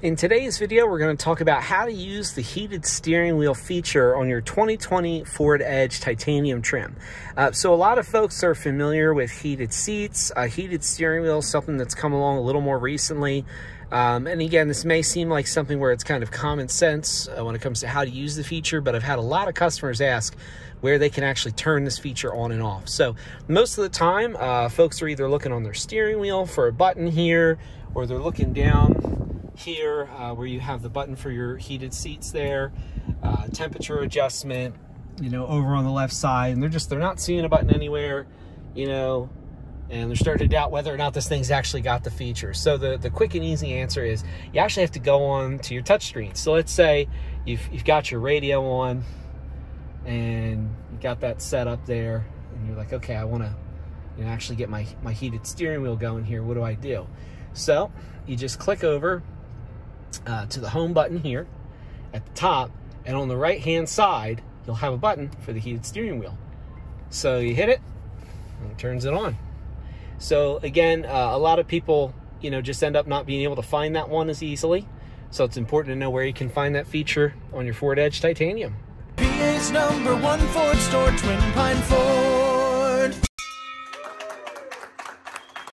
In today's video, we're going to talk about how to use the heated steering wheel feature on your 2020 Ford Edge titanium trim. Uh, so a lot of folks are familiar with heated seats. A heated steering wheel something that's come along a little more recently. Um, and again, this may seem like something where it's kind of common sense uh, when it comes to how to use the feature, but I've had a lot of customers ask where they can actually turn this feature on and off. So most of the time, uh, folks are either looking on their steering wheel for a button here, or they're looking down here uh, where you have the button for your heated seats there, uh, temperature adjustment, you know, over on the left side. And they're just, they're not seeing a button anywhere, you know, and they're starting to doubt whether or not this thing's actually got the feature. So the, the quick and easy answer is you actually have to go on to your touchscreen. So let's say you've, you've got your radio on and you got that set up there and you're like, okay, I want to you know, actually get my, my heated steering wheel going here. What do I do? So you just click over uh, to the home button here at the top, and on the right hand side, you'll have a button for the heated steering wheel. So you hit it, and it turns it on. So again, uh, a lot of people, you know, just end up not being able to find that one as easily. So it's important to know where you can find that feature on your Ford Edge Titanium. PA's number one Ford store, Twin Pine Ford.